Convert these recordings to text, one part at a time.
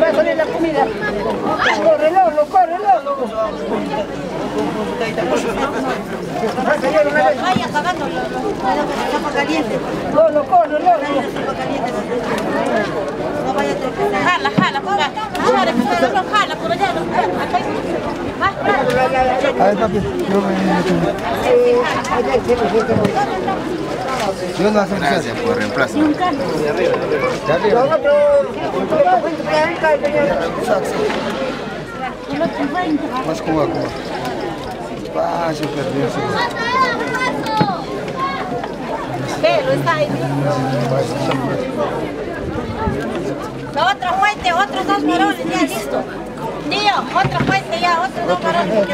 va a salir la comida. Corre, corre, corre. No a tropezar. Jala, jala. Jala, jala, allá. Yo no hago Gracias por reemplazo. De arriba. Más Cuba, Cuba. Está ahí. La otra fuente, otros dos varones, ya listo. Tío, otra fuente ya, otros dos varones.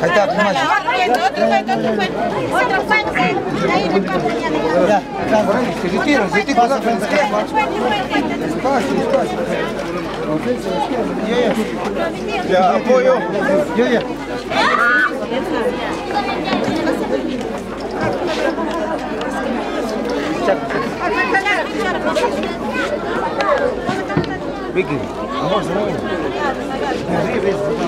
Haydab, nima Да, ретируйся, ты куда Для обоих. Да. Да, Беги. А можно? Беги, Да.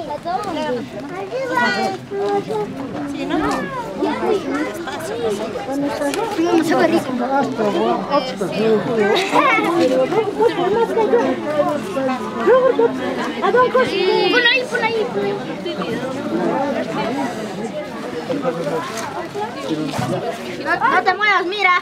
no te muevas, mira.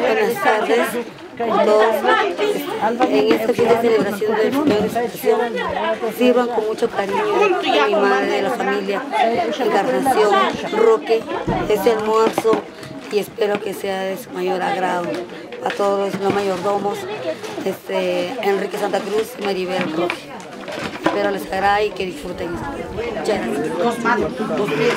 Buenas tardes a todos. En este fin de celebración de su expresión, sirvan con mucho cariño a mi madre de la familia, Encarnación Roque, este almuerzo y espero que sea de su mayor agrado. A todos los mayordomos, este, Enrique Santa Cruz y Maribel Roque. Espero les agrade y que disfruten. Muchas gracias. Dos manos, dos pies.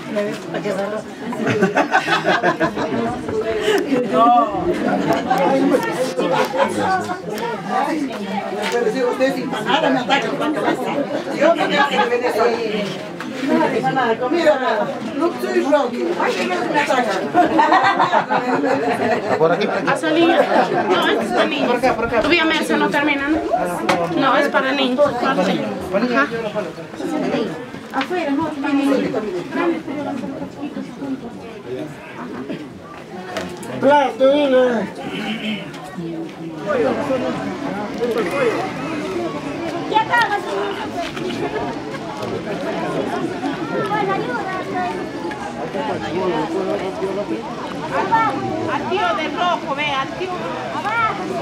Ustedes sin nada me atacan Yo. Mira, no soy Rocky. Ay, que no me atacan. Por aquí. a salir. No, es para niños. Obviamente eso no terminan. No, es para niños. Ajá. A poi erano Plato, vieni! Chiacchiamo, Addio del roco, eh, addio! Avanti!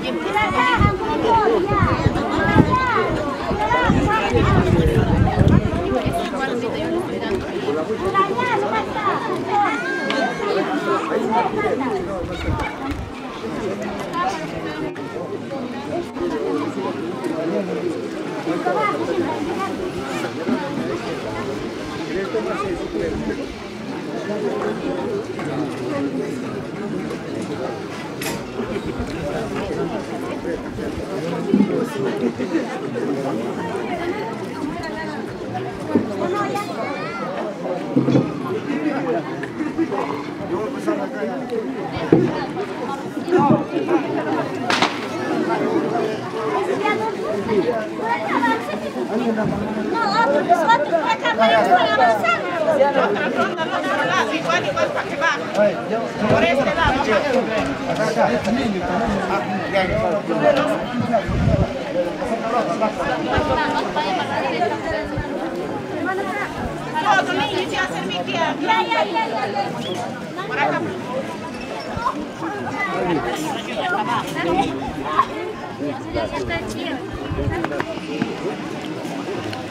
你不要看。Por este lado, Todo niño ya se me queda. Ya, ya, ya, ya. Por acá. Ya está chido.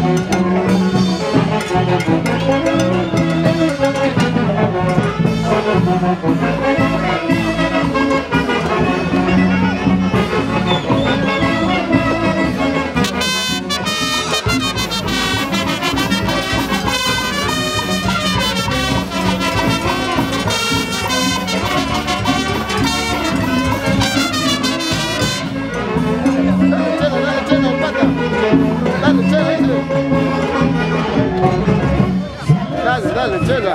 Thank you. Chega.